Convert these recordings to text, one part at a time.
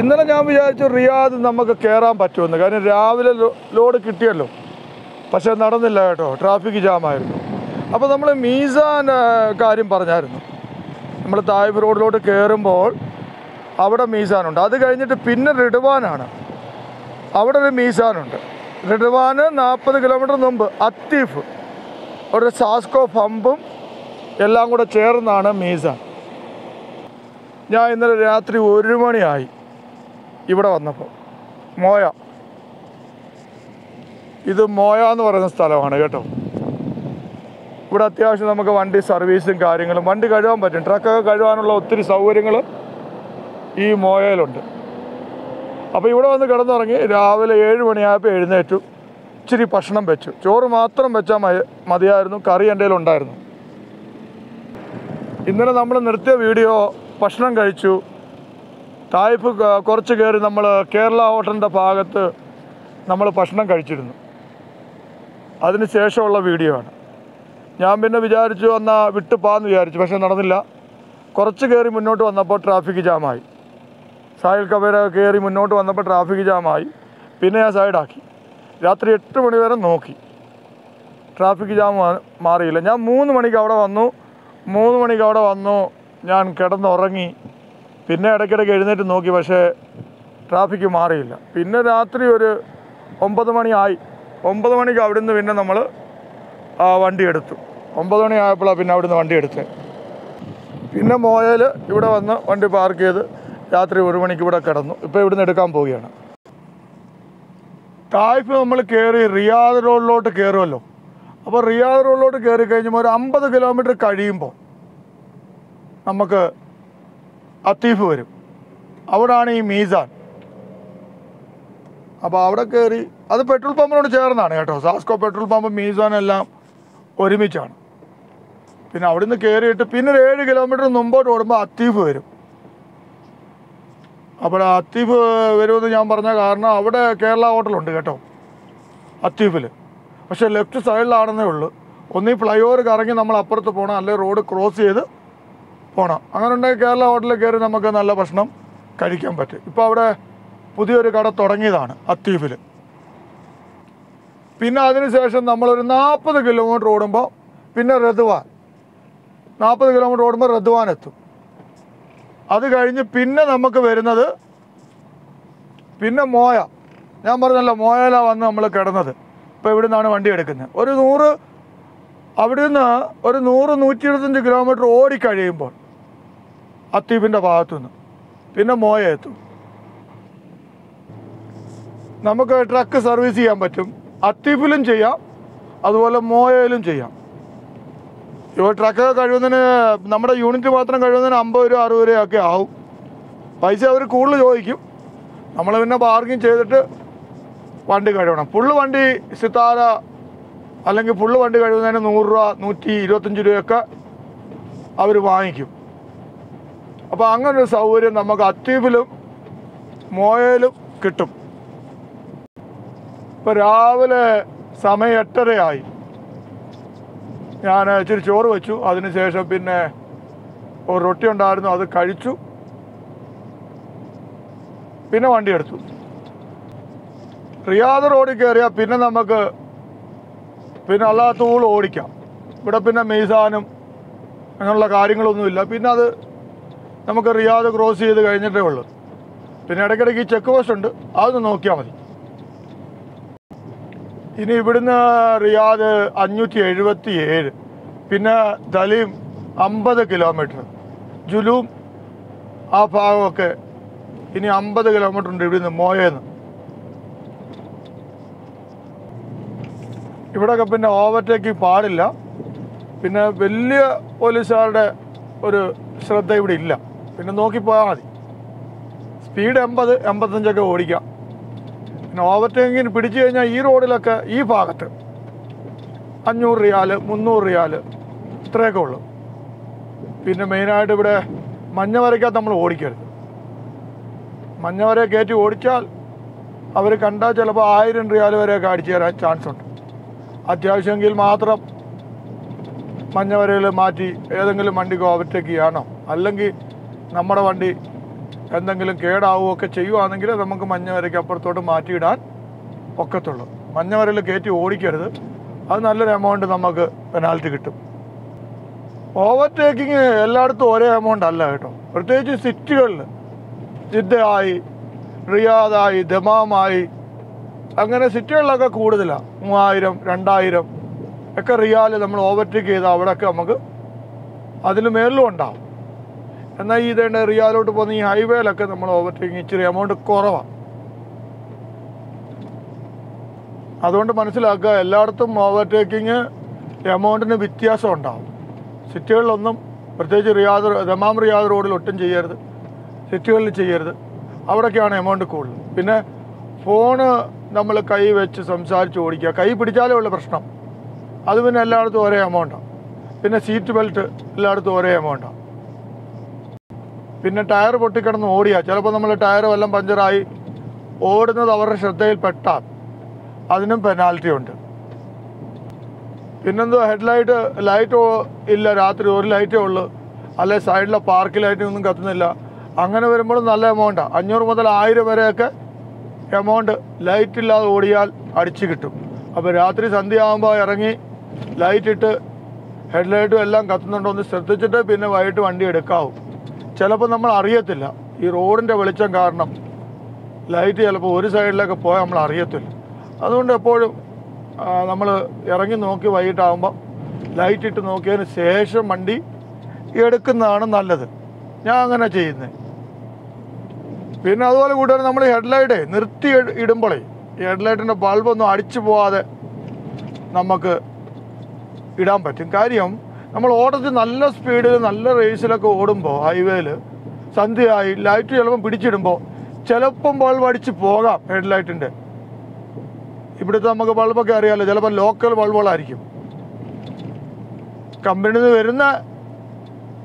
ഇന്നലെ ഞാൻ വിചാരിച്ചു റിയാദ് നമുക്ക് കയറാൻ പറ്റുമെന്ന്. കാരണം രാവിലെ ലോഡ് കിട്ടിയല്ലോ. പക്ഷെ നടന്നില്ല കേട്ടോ. ട്രാഫിക് ജാമായിരുന്നു. അപ്പോൾ നമ്മൾ മീസാൻ കാര്യം പറഞ്ഞായിരുന്നു. നമ്മൾ തായ്പ് റോഡിലോട്ട് കയറുമ്പോൾ അവിടെ മീസാനുണ്ട്. അത് കഴിഞ്ഞിട്ട് പിന്നെ റിഡ്വാനാണ്. അവിടെ ഒരു മീസാനുണ്ട്. റിഡ്വാന് നാൽപ്പത് കിലോമീറ്റർ മുമ്പ് അത്തീഫ് അവിടെ സാസ്കോ ഫമ്പും എല്ലാം കൂടെ ചേർന്നാണ് മീസാൻ. ഞാൻ ഇന്നലെ രാത്രി ഒരു മണിയായി. ഇവിടെ വന്നപ്പോൾ. മോയ. ഇത് മോയ എന്ന് പറയുന്ന സ്ഥലമാണ് കേട്ടോ. ഇവിടെ അത്യാവശ്യം നമുക്ക് വണ്ടി സർവീസും കാര്യങ്ങളും വണ്ടി കഴുകാൻ പറ്റും. ട്രക്കൊക്കെ കഴുകാനുള്ള ഒത്തിരി സൗകര്യങ്ങൾ ഈ മോയയിലുണ്ട്. അപ്പോൾ ഇവിടെ വന്ന് കിടന്നുറങ്ങി രാവിലെ ഏഴ് മണിയായപ്പോൾ എഴുന്നേറ്റു. ഇച്ചിരി ഭക്ഷണം വെച്ചു. ചോറ് മാത്രം വെച്ചാൽ മതി മതിയായിരുന്നു. കറി എന്റെ ഉണ്ടായിരുന്നു ഇന്നലെ നമ്മൾ നിർത്തിയ വീഡിയോ ഭക്ഷണം കഴിച്ചു. ക- കുറച്ച് കയറി നമ്മൾ കേരള ഹോട്ടലിന്റെ ഭാഗത്ത് നമ്മൾ ഭക്ഷണം കഴിച്ചിരുന്നു. അതിന് ശേഷമുള്ള വീഡിയോ ആണ്. ഞാൻ പിന്നെ വിചാരിച്ചു എന്നാൽ വിട്ട് പാന്ന് വിചാരിച്ചു പക്ഷേ നടന്നില്ല. കുറച്ച് കയറി മുന്നോട്ട് വന്നപ്പോൾ ട്രാഫിക് ജാമായി സായിൽ കവര കയറി മുന്നോട്ട് വന്നപ്പോൾ ട്രാഫിക് ജാമായി പിന്നെ ഞാൻ സൈഡാക്കി രാത്രി എട്ട് മണി വരെ നോക്കി. ട്രാഫിക് ജാം മാറിയില്ല. ഞാൻ മൂന്ന് മണിക്ക് അവിടെ വന്നു. മൂന്ന് മണിക്ക് അവിടെ വന്നു. ഞാൻ കിടന്നുറങ്ങി. പിന്നെ ഇടയ്ക്കിടയ്ക്ക് എഴുന്നേറ്റ് നോക്കി പക്ഷേ ട്രാഫിക്ക് മാറിയില്ല. പിന്നെ രാത്രി ഒരു ഒമ്പത് മണിയായി. ഒമ്പത് മണിക്ക് അവിടെ നിന്ന് പിന്നെ നമ്മൾ വണ്ടി എടുത്തു. ഒമ്പത് മണി ആയപ്പോഴാണ് പിന്നെ അവിടുന്ന് വണ്ടി എടുത്തത് പിന്നെ മോയൽ ഇവിടെ വന്ന് വണ്ടി പാർക്ക് ചെയ്ത് രാത്രി ഒരു മണിക്ക് ഇവിടെ കിടന്നു. ഇപ്പോൾ ഇവിടുന്ന് എടുക്കാൻ പോവുകയാണ്. തായ്ഫ് നമ്മൾ കയറി റിയാദ് റോഡിലോട്ട് കയറുമല്ലോ അപ്പോൾ റിയാദ് റോഡിലോട്ട് കയറി കഴിഞ്ഞപ്പോൾ ഒരു അമ്പത് കിലോമീറ്റർ കഴിയുമ്പോൾ നമുക്ക് അത്തീഫ് വരും. അവിടാണ് ഈ മീസാൻ. അപ്പോൾ അവിടെ കയറി അത് പെട്രോൾ പമ്പിനോട് ചേർന്നാണ് കേട്ടോ. സാസ്കോ പെട്രോൾ പമ്പ് മീസാൻ എല്ലാം ഒരുമിച്ചാണ്. പിന്നെ അവിടെ നിന്ന് കയറിയിട്ട് പിന്നെ ഒരു ഏഴ് കിലോമീറ്റർ മുമ്പോട്ട് ഓടുമ്പോൾ അത്തീഫ് വരും. അപ്പോൾ അത്തീഫ് വരുമെന്ന് ഞാൻ പറഞ്ഞ കാരണം അവിടെ കേരള ഹോട്ടലുണ്ട് കേട്ടോ അത്തീഫിൽ പക്ഷേ ലെഫ്റ്റ് സൈഡിലാണെന്നേ ഉള്ളൂ. ഒന്നീ ഫ്ലൈ ഓവർ കറങ്ങി നമ്മൾ അപ്പുറത്ത് പോകണം അല്ലെങ്കിൽ റോഡ് ക്രോസ് ചെയ്ത് പോകണം അങ്ങനെ ഉണ്ടെങ്കിൽ കേരള ഹോട്ടലിൽ കയറി നമുക്ക് നല്ല ഭക്ഷണം കഴിക്കാൻ പറ്റും. ഇപ്പോൾ അവിടെ പുതിയൊരു കട തുടങ്ങിയതാണ് അത്തീഫിൽ. പിന്നെ അതിനുശേഷം നമ്മളൊരു നാൽപ്പത് കിലോമീറ്റർ ഓടുമ്പോൾ പിന്നെ റദ്വാൻ. നാൽപ്പത് കിലോമീറ്റർ ഓടുമ്പോൾ റദ്വാൻ എത്തും. അത് കഴിഞ്ഞ് പിന്നെ നമുക്ക് വരുന്നത് പിന്നെ മോയ. ഞാൻ പറഞ്ഞല്ലോ മോയയിലാണ് വന്ന് നമ്മൾ കിടന്നത്. ഇപ്പോൾ ഇവിടെ നിന്നാണ് വണ്ടി എടുക്കുന്നത്. ഒരു നൂറ് അവിടെ നിന്ന് ഒരു നൂറ് നൂറ്റി ഇരുപത്തഞ്ച് കിലോമീറ്റർ ഓടിക്കഴിയുമ്പോൾ അത്തീപിന്റെ ഭാഗത്തുനിന്ന്. പിന്നെ മോയ എത്തും നമുക്ക് ട്രക്ക് സർവീസ് ചെയ്യാൻ പറ്റും. അത്തീഫിലും ചെയ്യാം. അതുപോലെ മോയയിലും ചെയ്യാം. ഇപ്പോൾ ട്രക്ക് കഴിയുന്നതിന് നമ്മുടെ യൂണിറ്റ് മാത്രം കഴിയുന്നതിന് അമ്പത് രൂപ അറുപത് രൂപയൊക്കെ ആവും. പൈസ അവർ കൂടുതൽ ചോദിക്കും. നമ്മൾ പിന്നെ ബാർഗിൻ ചെയ്തിട്ട് വണ്ടി കഴിയണം. ഫുള്ള് വണ്ടി സിത്താര അല്ലെങ്കിൽ ഫുള്ള് വണ്ടി കഴിയുന്നതിന് നൂറ് രൂപ നൂറ്റി ഇരുപത്തഞ്ച് രൂപയൊക്കെ അവർ വാങ്ങിക്കും. അപ്പോൾ അങ്ങനൊരു സൗകര്യം നമുക്ക് അത്തീപിലും മോയയിലും കിട്ടും. ഇപ്പോൾ രാവിലെ സമയം എട്ടരയായി. ഞാൻ ഇച്ചിരി ചോറ് വെച്ചു. അതിനുശേഷം പിന്നെ ഒരു റൊട്ടി ഉണ്ടായിരുന്നു അത് കഴിച്ചു. പിന്നെ വണ്ടി എടുത്തു. റിയാദ് റോഡിൽ കയറിയാൽ പിന്നെ നമുക്ക് പിന്നെ അല്ലാത്ത ഓടിക്കാം. ഇവിടെ പിന്നെ മീസാനും അങ്ങനെയുള്ള കാര്യങ്ങളൊന്നുമില്ല. പിന്നെ അത് നമുക്ക് റിയാദ് ക്രോസ് ചെയ്ത് കഴിഞ്ഞിട്ടേ ഉള്ളൂ. പിന്നെ ഇടയ്ക്കിടയ്ക്ക് ചെക്ക് പോസ്റ്റ് ഉണ്ട്. അതൊന്ന് നോക്കിയാൽ മതി. ഇനി ഇവിടുന്ന് റിയാദ് അഞ്ഞൂറ്റി എഴുപത്തി ഏഴ് പിന്നെ ദലീം അമ്പത് കിലോമീറ്റർ. ജുലൂം ആ ഭാഗമൊക്കെ ഇനി അമ്പത് കിലോമീറ്റർ ഉണ്ട് ഇവിടുന്ന് മോയേന്ന്. ഇവിടെയൊക്കെ പിന്നെ ഓവർടേക്ക് പാടില്ല. പിന്നെ വലിയ പോലീസുകാരുടെ ഒരു ശ്രദ്ധ ഇവിടെ ഇല്ല. പിന്നെ നോക്കി പോയാൽ മതി. സ്പീഡ് എൺപത് എൺപത്തഞ്ചൊക്കെ ഓടിക്കാം. പിന്നെ ഓവർടേക്കിങ്ങിന് പിടിച്ചു കഴിഞ്ഞാൽ ഈ റോഡിലൊക്കെ ഈ ഭാഗത്ത് അഞ്ഞൂറ് റിയാൽ മുന്നൂറ് റിയാൽ ഇത്രയൊക്കെ ഉള്ളു. പിന്നെ മെയിനായിട്ട് ഇവിടെ മഞ്ഞ വരയ്ക്കകത്ത് നമ്മൾ ഓടിക്കരുത്. മഞ്ഞ വര കയറ്റി ഓടിച്ചാൽ അവർ കണ്ടാൽ ചിലപ്പോൾ ആയിരം റിയാൽ വരെയൊക്കെ അടിച്ചു തരാൻ ചാൻസ് ഉണ്ട്. അത്യാവശ്യമെങ്കിൽ മാത്രം മഞ്ഞ വരയിൽ മാറ്റി ഏതെങ്കിലും വണ്ടിക്ക് ഓവർടേക്ക് ചെയ്യണം. അല്ലെങ്കിൽ നമ്മുടെ വണ്ടി എന്തെങ്കിലും കേടാവുകയോ ഒക്കെ ചെയ്യുവാണെങ്കിൽ നമുക്ക് മഞ്ഞ വരയ്ക്ക് അപ്പുറത്തോട്ട് മാറ്റിയിടാൻ ഒക്കത്തുള്ളൂ. മഞ്ഞ വരയിൽ കയറ്റി ഓടിക്കരുത്. അത് നല്ലൊരു എമൗണ്ട് നമുക്ക് പെനാൽറ്റി കിട്ടും. ഓവർടേക്കിങ് എല്ലായിടത്തും ഒരേ എമൗണ്ട് അല്ല കേട്ടോ. പ്രത്യേകിച്ച് സിറ്റികളിൽ ജിദ്ദയായി റിയാദായി ദമാമായി അങ്ങനെ സിറ്റികളിലൊക്കെ കൂടുതലാണ് മൂവായിരം രണ്ടായിരം ഒക്കെ റിയാൽ നമ്മൾ ഓവർടേക്ക് ചെയ്താൽ അവിടെയൊക്കെ നമുക്ക് അതിന് മേളിലും ഉണ്ടാവും. എന്നാൽ ഈ ഇതേണ്ട റിയാലോട്ട് പോകുന്ന ഈ ഹൈവേയിലൊക്കെ നമ്മൾ ഓവർടേക്കിങ് ഇച്ചിരി എമൗണ്ട് കുറവാണ് അതുകൊണ്ട് മനസ്സിലാക്കുക എല്ലായിടത്തും ഓവർടേക്കിങ് എമൗണ്ടിന് വ്യത്യാസം ഉണ്ടാവും. സിറ്റികളിലൊന്നും പ്രത്യേകിച്ച് റിയാദ് ദമാം റിയാദ് റോഡിൽ ഒട്ടും ചെയ്യരുത്. സിറ്റികളിൽ ചെയ്യരുത്. അവിടെയൊക്കെയാണ് എമൗണ്ട് കൂടുതൽ. പിന്നെ ഫോണ് നമ്മൾ കൈ വെച്ച് സംസാരിച്ച് ഓടിക്കുക. കൈ പിടിച്ചാലേ ഉള്ള പ്രശ്നം. അത് പിന്നെ എല്ലായിടത്തും ഒരേ എമൗണ്ടാണ് പിന്നെ സീറ്റ് ബെൽറ്റ് എല്ലായിടത്തും ഒരേ എമൗണ്ടാണ് പിന്നെ ടയർ പൊട്ടിക്കിടന്ന് ഓടിയാൽ ചിലപ്പോൾ നമ്മൾ ടയർ വല്ലതും പഞ്ചറായി ഓടുന്നത് അവരുടെ ശ്രദ്ധയിൽ പെട്ടാൽ അതിനും പെനാൽറ്റി ഉണ്ട്. പിന്നെന്തോ ഹെഡ്ലൈറ്റ് ലൈറ്റ് ഇല്ല രാത്രി ഒരു ലൈറ്റേ ഉള്ളൂ. അല്ലെ സൈഡിലെ പാർക്ക് ഒന്നും കത്തുന്നില്ല. അങ്ങനെ വരുമ്പോഴും നല്ല എമൗണ്ടാണ് അഞ്ഞൂറ് മുതൽ ആയിരം വരെയൊക്കെ എമൗണ്ട് ലൈറ്റ് ഇല്ലാതെ ഓടിയാൽ അടിച്ചു കിട്ടും. അപ്പോൾ രാത്രി സന്ധ്യയാകുമ്പോൾ ഇറങ്ങി ലൈറ്റ് ഇട്ട് ഹെഡ്ലൈറ്റും എല്ലാം കത്തുന്നുണ്ടോ എന്ന് ശ്രദ്ധിച്ചിട്ട് പിന്നെ വൈകിട്ട് വണ്ടി എടുക്കാവും. ചിലപ്പോൾ നമ്മൾ അറിയത്തില്ല. ഈ റോഡിന്റെ വെളിച്ചം കാരണം ലൈറ്റ് ചിലപ്പോൾ ഒരു സൈഡിലൊക്കെ പോയാൽ നമ്മൾ അറിയത്തില്ല. അതുകൊണ്ട് എപ്പോഴും നമ്മൾ ഇറങ്ങി നോക്കി വൈകിട്ടാകുമ്പോൾ ലൈറ്റ് ഇട്ട് നോക്കിയതിന് ശേഷം വണ്ടി എടുക്കുന്നതാണ് നല്ലത്. ഞാൻ അങ്ങനെ ചെയ്യുന്നത് പിന്നെ അതുപോലെ കൂട്ടുകാർ നമ്മൾ ഹെഡ്ലൈറ്റ് നിർത്തി ഇടുമ്പോളേ ഹെഡ്ലൈറ്റിന്റെ ബൾബൊന്നും അടിച്ചു പോവാതെ നമുക്ക് ഇടാൻ പറ്റും. കാര്യം നമ്മൾ ഓട്ടത്തിൽ നല്ല സ്പീഡിൽ നല്ല റേസിലൊക്കെ ഓടുമ്പോൾ ഹൈവേയിൽ സന്ധ്യയായി ലൈറ്റ് ചിലപ്പം പിടിച്ചിടുമ്പോൾ ചിലപ്പം ബൾബ് അടിച്ച് പോകാം ഹെഡ്ലൈറ്റിന്റെ ഇവിടുത്തെ നമുക്ക് ബൾബൊക്കെ അറിയാമല്ലോ ചിലപ്പോൾ ലോക്കൽ ബൾബുകളായിരിക്കും കമ്പനിയിൽ നിന്ന് വരുന്ന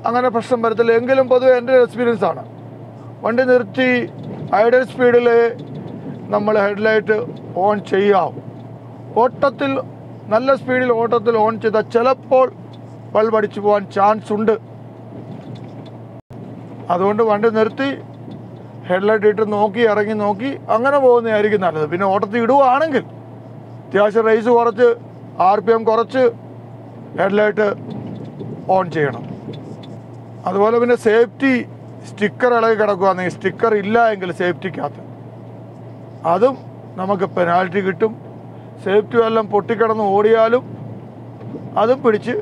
അങ്ങനെ പ്രശ്നം വരത്തില്ല. എങ്കിലും പൊതുവെ എന്റെ എക്സ്പീരിയൻസ് ആണ്. വണ്ടി നിർത്തി ഐഡൽ സ്പീഡിൽ നമ്മൾ ഹെഡ്ലൈറ്റ് ഓൺ ചെയ്യാവും ഓട്ടത്തിൽ നല്ല സ്പീഡിൽ ഓട്ടത്തിൽ ഓൺ ചെയ്താൽ ചിലപ്പോൾ ബൾബ് അടിച്ചു പോകാൻ ചാൻസ് ഉണ്ട്. അതുകൊണ്ട് വണ്ടി നിർത്തി ഹെഡ്ലൈറ്റ് ഇട്ട് നോക്കി ഇറങ്ങി നോക്കി അങ്ങനെ പോകുന്നതായിരിക്കും നല്ലത്. പിന്നെ ഓട്ടത്തിൽ ഇടുകയാണെങ്കിൽ അത്യാവശ്യം റേസ് കുറച്ച് ആർ പി എം കുറച്ച് ഹെഡ്ലൈറ്റ് ഓൺ ചെയ്യണം. അതുപോലെ പിന്നെ സേഫ്റ്റി സ്റ്റിക്കർ ഇളകി കിടക്കുകയാണെങ്കിൽ സ്റ്റിക്കർ ഇല്ല എങ്കിൽ സേഫ്റ്റിക്കകത്ത് അതും നമുക്ക് പെനാൽറ്റി കിട്ടും. സേഫ്റ്റി എല്ലാം പൊട്ടിക്കിടന്ന് ഓടിയാലും അതും പിടിച്ച്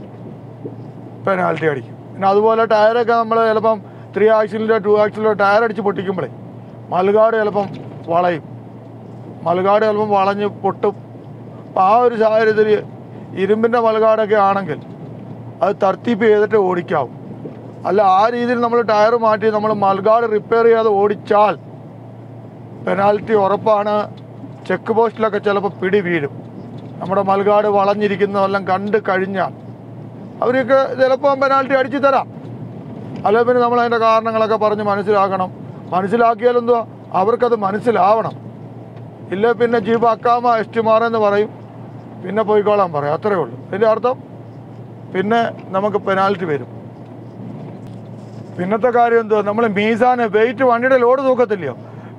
പെനാൽറ്റി അടിക്കും. പിന്നെ അതുപോലെ ടയറൊക്കെ നമ്മൾ ചിലപ്പം ത്രീ ആക്സിലിന്റെ ടു ആക്സിലിന്റെ ടയർ അടിച്ച് പൊട്ടിക്കുമ്പോഴേ മൽകാട് ചിലപ്പം വളയും. മൽകാട് ചിലപ്പം വളഞ്ഞ് പൊട്ടും. അപ്പം ആ ഒരു സാഹചര്യത്തിൽ ഇരുമ്പിന്റെ മൽകാടൊക്കെ ആണെങ്കിൽ അത് തർത്തിപ്പ് ചെയ്തിട്ട് ഓടിക്കാവും. അല്ല ആ രീതിയിൽ നമ്മൾ ടയർ മാറ്റി നമ്മൾ മൽഗാട് റിപ്പയർ ചെയ്യാതെ ഓടിച്ചാൽ പെനാൽറ്റി ഉറപ്പാണ്. ചെക്ക് പോസ്റ്റിലൊക്കെ ചിലപ്പോൾ പിടി വീഴും നമ്മുടെ മൽഗാട് വളഞ്ഞിരിക്കുന്നതെല്ലാം കണ്ട് കഴിഞ്ഞാൽ അവരൊക്കെ ചിലപ്പോൾ പെനാൽറ്റി അടിച്ചു തരാം. അല്ലെ പിന്നെ നമ്മൾ അതിന്റെ കാരണങ്ങളൊക്കെ പറഞ്ഞ് മനസ്സിലാക്കണം. മനസ്സിലാക്കിയാലെന്തോ അവർക്കത് മനസ്സിലാവണം. ഇല്ല പിന്നെ ജീവ അക്കാമ എസ്റ്റിമാർ എന്ന് പറയും. പിന്നെ പോയിക്കോളാൻ പറയും. അത്രയേ ഉള്ളൂ. ഇതിന്റെ അർത്ഥം? പിന്നെ നമുക്ക് പെനാൽറ്റി വരും. പിന്നത്തെ കാര്യം എന്തുവാ? നമ്മൾ മീസാന് വെയിറ്റ് വണ്ടിയുടെ ലോഡ് തൂക്കത്തില്ലയോ?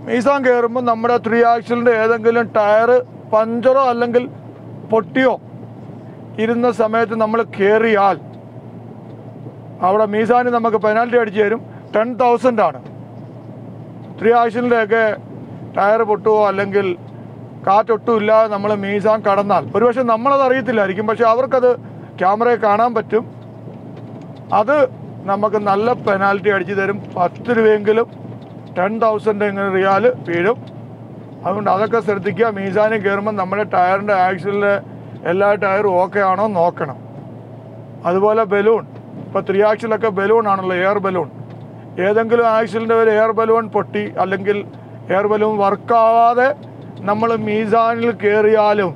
മീസാൻ കയറുമ്പോൾ നമ്മുടെ ത്രീ ആക്സിലിന്റെ ഏതെങ്കിലും ടയർ പഞ്ചറോ അല്ലെങ്കിൽ പൊട്ടിയോ? ഇരുന്ന സമയത്ത് നമ്മൾ കയറിയാൽ അവിടെ മീസാന് നമുക്ക് പെനാൽറ്റി അടിച്ചു തരും. ടെൻ തൗസൻഡ് ആണ്. ത്രീ ആഴ്ചയിലൊക്കെ ടയർ പൊട്ടുവോ അല്ലെങ്കിൽ കാറ്റൊട്ടും ഇല്ലാതെ നമ്മൾ മീസാൻ കടന്നാൽ. ഒരുപക്ഷെ നമ്മളത് അറിയത്തില്ലായിരിക്കും. പക്ഷെ അവർക്കത് ക്യാമറയെ കാണാൻ പറ്റും. അത് നമുക്ക് നല്ല പെനാൽറ്റി അടിച്ചു തരും. പത്ത് രൂപയെങ്കിലും ടെൻ തൗസൻഡ് ഇങ്ങനെ റിയാൽ വീഴും. അതുകൊണ്ട് അതൊക്കെ ശ്രദ്ധിക്കുക. മീസാനിൽ കയറുമ്പോൾ നമ്മുടെ ടയറിന്റെ ആക്സിലിന്റെ എല്ലാ ടയറും ഓക്കെ ആണോ നോക്കണം. അതുപോലെ ബലൂൺ ഇപ്പോൾ ത്രീ ആക്സിലൊക്കെ ബലൂൺ ആണല്ലോ എയർ ബലൂൺ ഏതെങ്കിലും ആക്സിലിന്റെ ഒരു എയർ ബലൂൺ പൊട്ടി അല്ലെങ്കിൽ എയർ ബലൂൺ വർക്കാവാതെ നമ്മൾ മീസാനിൽ കയറിയാലും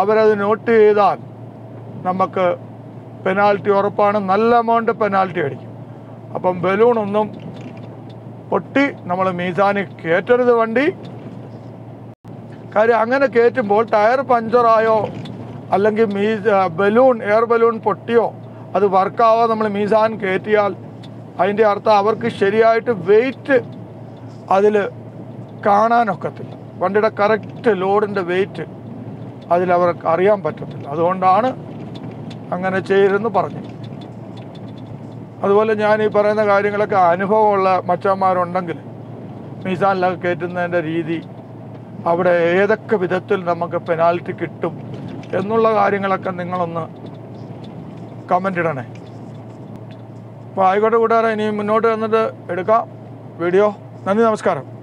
അവരത് നോട്ട് ചെയ്താൽ നമുക്ക് പെനാൽറ്റി ഉറപ്പാണ്. നല്ല എമൗണ്ട് പെനാൽറ്റി അടിക്കും. അപ്പം ബലൂണൊന്നും പൊട്ടി നമ്മൾ മീസാനിൽ കയറ്റരുത് വണ്ടി. കാര്യം അങ്ങനെ കയറ്റുമ്പോൾ ടയർ പഞ്ചറായോ അല്ലെങ്കിൽ മീ ബലൂൺ എയർ ബലൂൺ പൊട്ടിയോ അത് വർക്കാവാതെ നമ്മൾ മീസാൻ കയറ്റിയാൽ അതിന്റെ അർത്ഥം അവർക്ക് ശരിയായിട്ട് വെയിറ്റ് അതിൽ കാണാനൊക്കത്തില്ല. വണ്ടിയുടെ കറക്റ്റ് ലോഡിന്റെ വെയിറ്റ് അതിലവർക്ക് അറിയാൻ പറ്റത്തില്ല. അതുകൊണ്ടാണ് അങ്ങനെ ചെയ്യരുതെന്ന് പറഞ്ഞു അതുപോലെ ഞാൻ ഈ പറയുന്ന കാര്യങ്ങളൊക്കെ അനുഭവമുള്ള മച്ചന്മാരുണ്ടെങ്കിൽ മീസാനിലൊക്കെ കയറ്റുന്നതിന്റെ രീതി അവിടെ ഏതൊക്കെ വിധത്തിൽ നമുക്ക് പെനാൽറ്റി കിട്ടും എന്നുള്ള കാര്യങ്ങളൊക്കെ നിങ്ങളൊന്ന് കമന്റ് ഇടണേ. അപ്പോൾ ആയിക്കോട്ടെ കൂട്ടുകാരെ ഇനി മുന്നോട്ട് വന്നിട്ട് എടുക്കാം. വീഡിയോ. നന്ദി നമസ്കാരം.